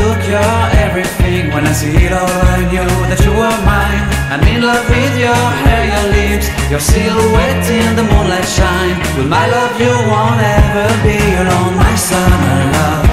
look, your everything. When I see it all, I knew that you were mine. I'm in love with your hair, your lips, your silhouette in the moonlight shine. With my love, you won't ever be alone, my summer